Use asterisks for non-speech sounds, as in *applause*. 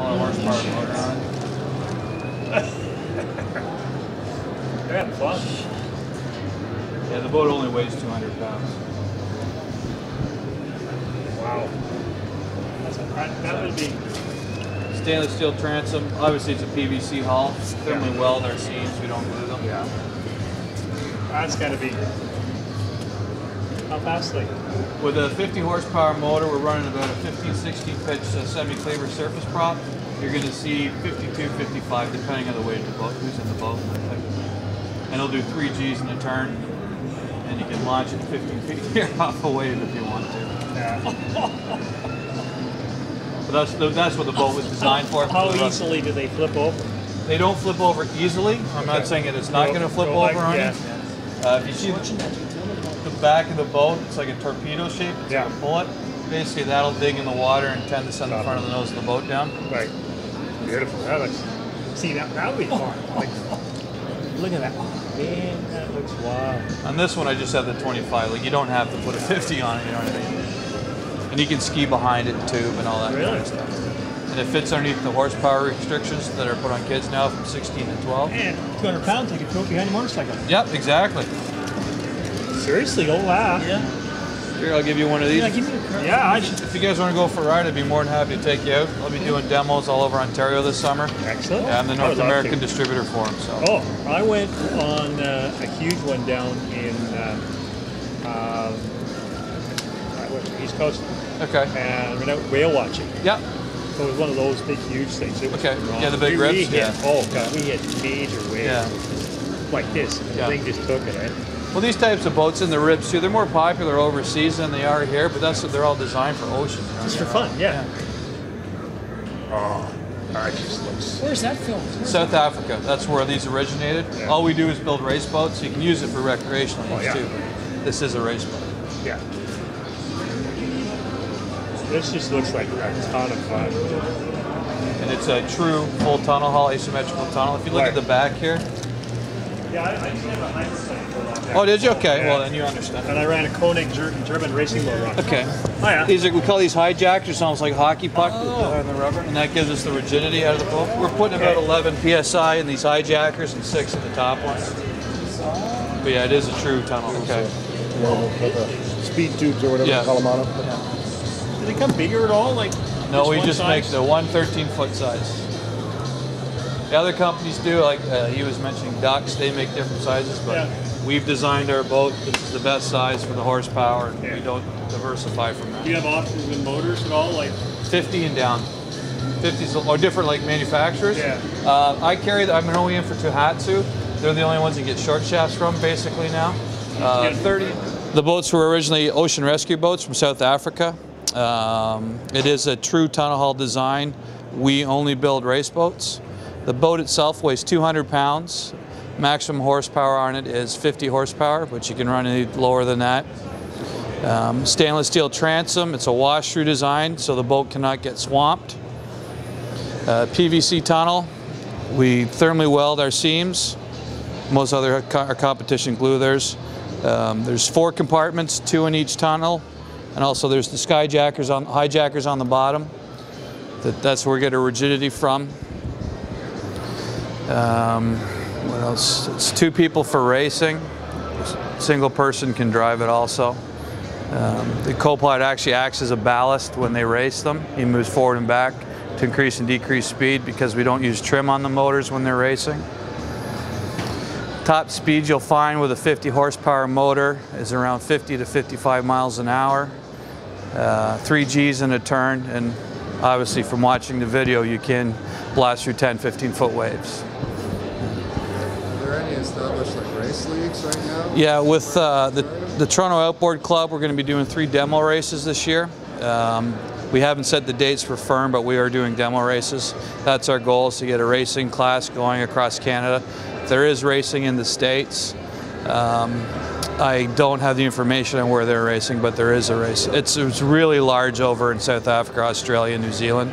smaller horsepower motor on. They're having fun. Yeah, the boat only weighs 200 pounds. Wow. That's a, that, that would be. Stainless steel transom. Obviously, it's a PVC hull. Thermally weld our seams. We don't glue them. Yeah. That's got to be. How fast like? With a 50 horsepower motor, we're running about a 15, 16 pitch uh, semi-cleaver surface prop. You're going to see 52, 55, depending on the weight of the boat, who's in the boat. And it'll do three G's in a turn, and you can launch it 15 *laughs* feet here off a wave if you want to. Yeah. But that's the, that's what the boat was designed for. How easily do they flip over? They don't flip over easily. I'm not saying it is not Go- going to flip over on yeah. you. Uh, if you see back of the boat, it's like a torpedo shape. It's Yeah. like a bullet. Basically, that'll dig in the water and tend to send the front of the nose of the boat down. Right. Beautiful. That looks. See that that would be fun. Like, look at that. Oh, man, that looks wild. On this one, I just have the 25. Like you don't have to put a 50 on it. You know what I mean? And you can ski behind it, tube, and all that kind Really? of stuff. And it fits underneath the horsepower restrictions that are put on kids now from 16 to 12. And 200 pounds, I could throw it behind a motorcycle. Yep, exactly. Seriously, don't laugh. Yeah. Here, I'll give you one of these. Yeah, give me a car. Yeah, I should. If you guys want to go for a ride, I'd be more than happy to take you out. I'll be doing demos all over Ontario this summer. Excellent. Yeah, I'm the North American to. distributor for them. So. Oh, I went on uh, a huge one down in uh, um, I went to East Coast Okay. and went out whale watching. Yeah. So it was one of those big, huge things. It Okay. wrong. Yeah, the big we, we rips, hit- yeah. Oh god, we had major waves Yeah. like this. and The Yeah. thing just took it. Eh? Well, these types of boats in the ribs too, they're more popular overseas than they are here, but that's what they're all designed for ocean. you? Just for fun, yeah. Oh, that just looks. Where's that filmed? South Africa, that's where these originated. Yeah. All we do is build race boats. You can use it for recreational oh, use Oh, yeah. too. This is a race boat. Yeah. This just looks like a ton of fun. And it's a true full tunnel hull, asymmetrical tunnel. If you look Right. at the back here. Yeah, I, I did have a hydroplane for a long time. Oh, did you? Okay, Yeah. well then you understand. And I ran a Koenig Ger- German racing motor on. Okay. Oh yeah. These are, we call these hijackers, almost like hockey puck oh. on the rubber, and that gives us the rigidity out of the boat. We're putting about 11 psi in these hijackers and six in the top one. But yeah, it is a true tunnel. Okay. Speed tubes or whatever Yeah. they call them on them. Do they come bigger at all? Like No, we one just make the one 13 foot size. The other companies do, like uh, he was mentioning ducks, they make different sizes, but Yeah. we've designed our boat. This is the best size for the horsepower, and Yeah. we don't diversify from that. Do you have options in motors at all? Like 50 and down. 50s or different like manufacturers. Yeah. Uh, I carry. The, I'm an OEM for Tohatsu. They're the only ones that get short shafts from basically now. Uh, 30. The boats were originally ocean rescue boats from South Africa. Um, it is a true tunnel hull design. We only build race boats. The boat itself weighs 200 pounds. Maximum horsepower on it is 50 horsepower, but you can run any lower than that. Um, stainless steel transom. It's a wash-through design, so the boat cannot get swamped. Uh, PVC tunnel. We thermally weld our seams. Most other co- our competition glue theirs. Um, there's four compartments, two in each tunnel, and also there's the skyjackers on hijackers on the bottom. That, that's where we get our rigidity from. Um, what else? It's two people for racing. Single person can drive it also. Um, the co-pilot actually acts as a ballast when they race them. He moves forward and back to increase and decrease speed because we don't use trim on the motors when they're racing. Top speed you'll find with a 50 horsepower motor is around 50 to 55 miles an hour. Uh, three G's in a turn and obviously from watching the video you can blast through 10, 15 foot waves. Established like race leagues right now? Yeah, with uh, the, the Toronto Outboard Club, we're going to be doing three demo races this year. Um, we haven't set the dates for firm, but we are doing demo races. That's our goal is to get a racing class going across Canada. There is racing in the States. Um, I don't have the information on where they're racing, but there is a race. It's, it's really large over in South Africa, Australia, New Zealand.